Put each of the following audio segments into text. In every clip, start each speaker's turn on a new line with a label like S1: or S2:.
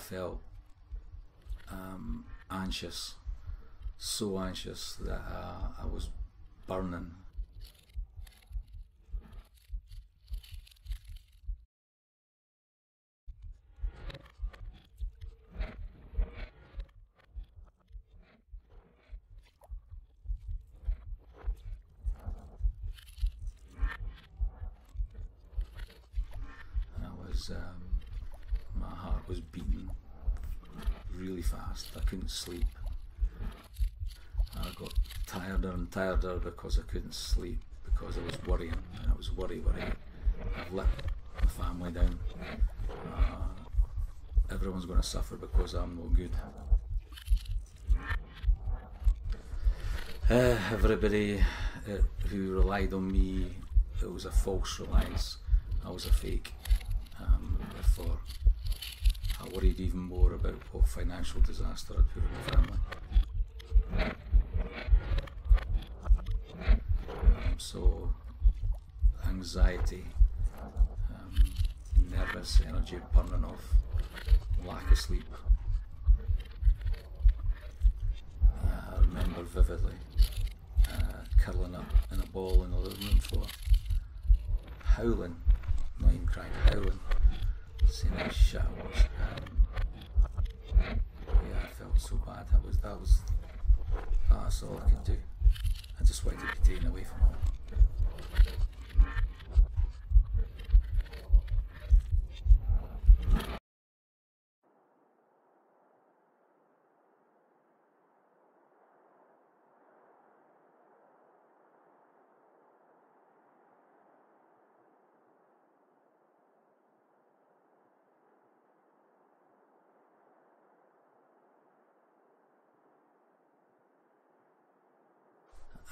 S1: felt um, anxious, so anxious that uh, I was burning. I was, um, my heart was beating really fast. I couldn't sleep. I got tireder and tireder because I couldn't sleep because I was worrying. I was worry, worry. I've let my family down. Uh, everyone's going to suffer because I'm no good. Uh, everybody uh, who relied on me, it was a false reliance. I was a fake. Worried even more about what financial disaster I'd put on my family. Um, so, anxiety, um, nervous energy burning off, lack of sleep. Uh, I remember vividly uh, curling up in a ball in the living room floor, howling, not even crying, howling, saying how shit I was. Um, yeah, I felt so bad. That was that was that's all I could do. I just wanted to be taken away from home.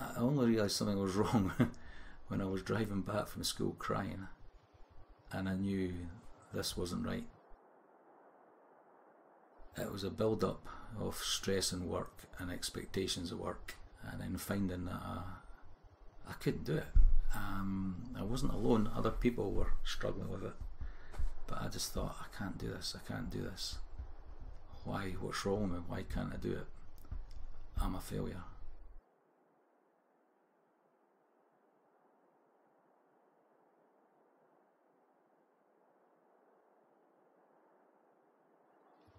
S1: I only realised something was wrong when I was driving back from school crying, and I knew this wasn't right. It was a build up of stress and work and expectations of work, and then finding that I, I couldn't do it. Um, I wasn't alone, other people were struggling with it, but I just thought, I can't do this, I can't do this. Why? What's wrong with me? Why can't I do it? I'm a failure.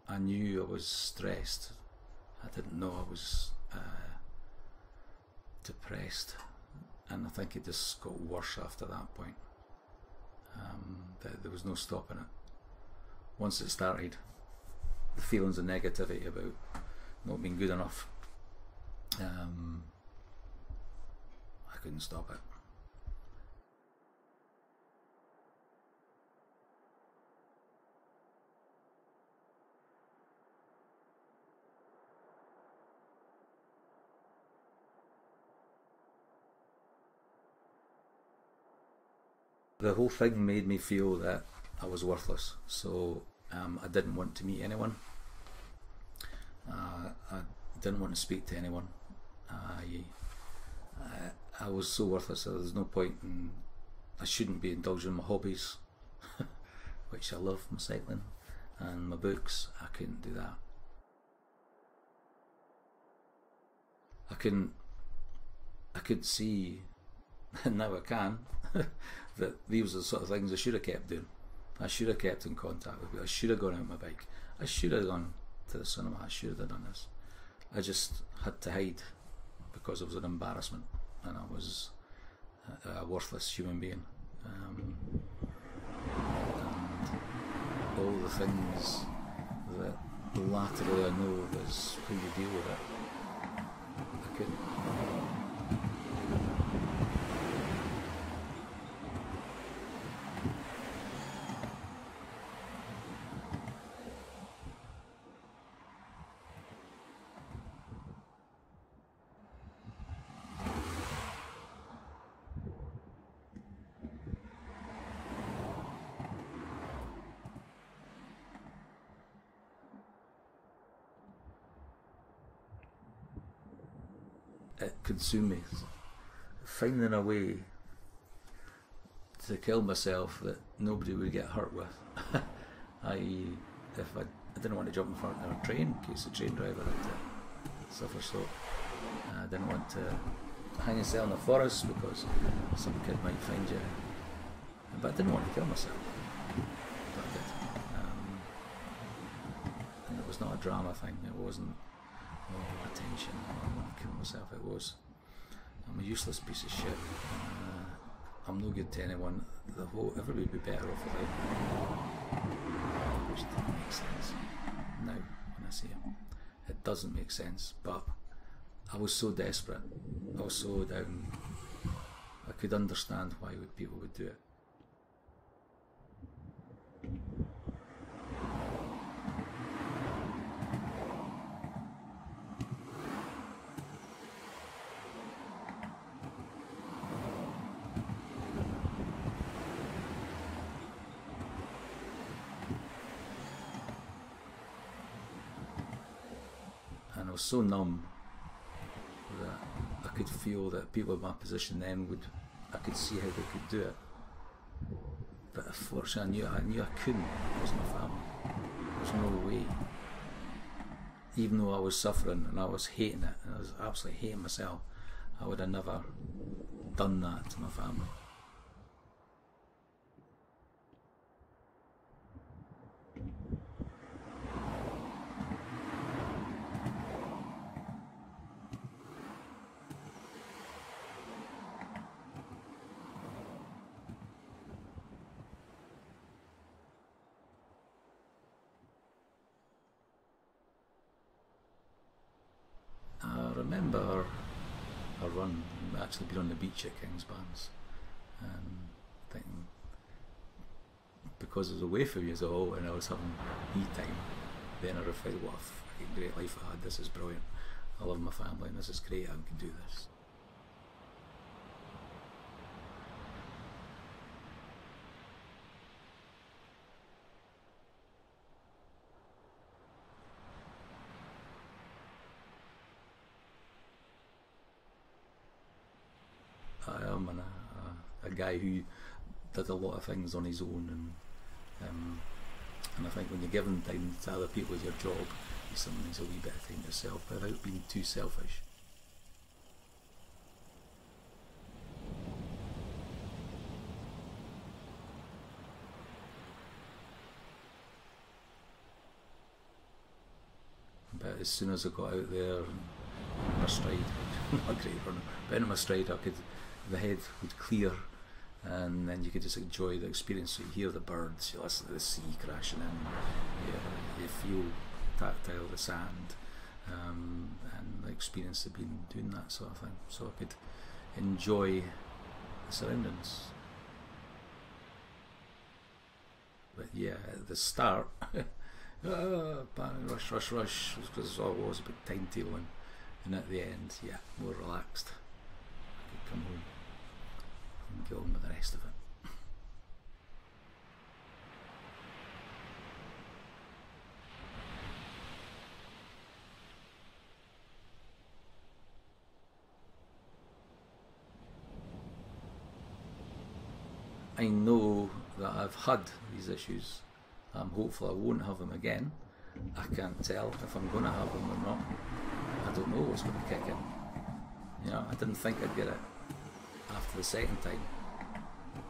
S1: I knew I was stressed. I didn't know I was uh, depressed, and I think it just got worse after that point. Um, there was no stopping it. Once it started, the feelings of negativity about not being good enough, um, I couldn't stop it. The whole thing made me feel that I was worthless. So um, I didn't want to meet anyone. Uh, I didn't want to speak to anyone. I, I, I was so worthless there's no point in. I shouldn't be indulging my hobbies, which I love, my cycling and my books. I couldn't do that. I couldn't. I could see, and now I can, that these are the sort of things I should have kept doing. I should have kept in contact with people. I should have gone out on my bike. I should have gone to the cinema. I should have done this. I just had to hide because it was an embarrassment and I was a, a worthless human being. Um, and all the things that laterally I know is how you deal with it. I couldn't. It consumed me. Finding a way to kill myself that nobody would get hurt with. I.e., if I I didn't want to jump in front of a train in case the train driver had to suffer so. I didn't want to hang yourself in the forest because some kid might find you. But I didn't want to kill myself. But I did. Um, and it was not a drama thing. It wasn't oh, attention. Oh, want to kill myself. It was. I'm a useless piece of shit. Uh, I'm no good to anyone. The whole everybody would be better off without me. Which doesn't make sense. Now, when I see it, it doesn't make sense. But I was so desperate. I was so down. I could understand why people would do it. So numb that I could feel that people in my position then would, I could see how they could do it. But unfortunately, I knew I knew I couldn't. It was my family. There's no way. Even though I was suffering and I was hating it, and I was absolutely hating myself, I would have never done that to my family. Remember a run, actually being on the beach at Kingsbarns, and um, thinking, because I was away for years all and I was having me time, then I reflected, what a great life I had, this is brilliant. I love my family and this is great, I can do this. I am and a, a, a guy who did a lot of things on his own and um, and I think when you're giving time to other people as your job you sometimes a wee bit of time yourself without being too selfish. But as soon as I got out there my stride, not a great runner, but in my stride I could the head would clear and then you could just enjoy the experience. So you hear the birds, you listen to the sea crashing in, you, you feel tactile the sand, um, and the experience of being doing that sort of thing. So I could enjoy the surroundings. But yeah, at the start, ah, rush, rush, rush, because it's always a big timetable, and, and at the end, yeah, more relaxed. I could come home and on with the rest of it. I know that I've had these issues. I'm hopeful I won't have them again. I can't tell if I'm going to have them or not. I don't know what's going to kick in. You know, I didn't think I'd get it after the second time.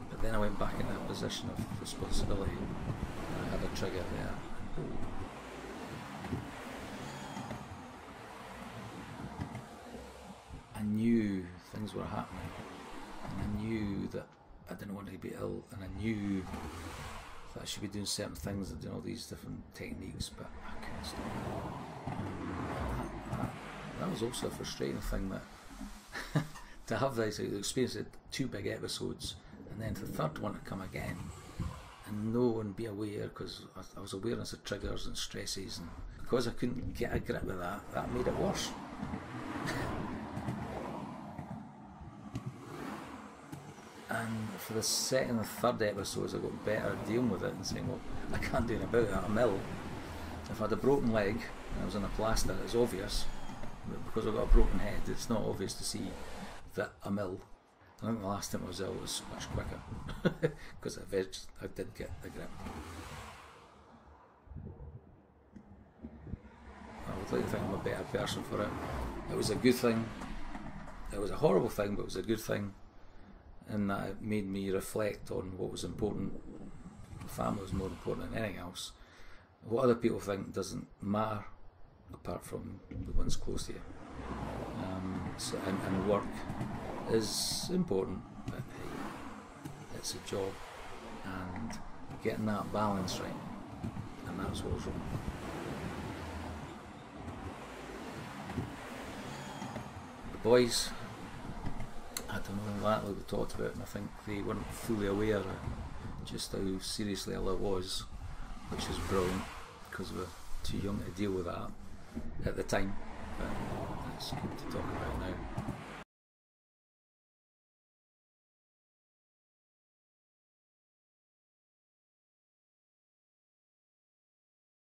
S1: But then I went back in that position of responsibility. I had a trigger there. I knew things were happening. And I knew that I didn't want to be ill. And I knew that I should be doing certain things and doing all these different techniques, but I couldn't stop. That, that, that was also a frustrating thing that to have this experience of two big episodes and then the third one to come again and know and be aware because I, was awareness of the triggers and stresses and because I couldn't get a grip with that that made it worse. And for the second and third episodes I got better at dealing with it and saying well I can't do anything about it I'm ill. If I had a broken leg and I was in a plaster it's obvious but because I've got a broken head it's not obvious to see that I'm ill. I think the last time I was ill was much quicker because I, I did get the grip. I would like to think I'm a better person for it. It was a good thing. It was a horrible thing, but it was a good thing, in that it made me reflect on what was important. Family was more important than anything else. What other people think doesn't matter, apart from the ones close to you. And, and work is important, but it's a job, and getting that balance right, and that's what was wrong. The boys, I don't know, that we talked about, and I think they weren't fully aware just how seriously ill it was, which is brilliant because we we're too young to deal with that at the time. But good to talk about now.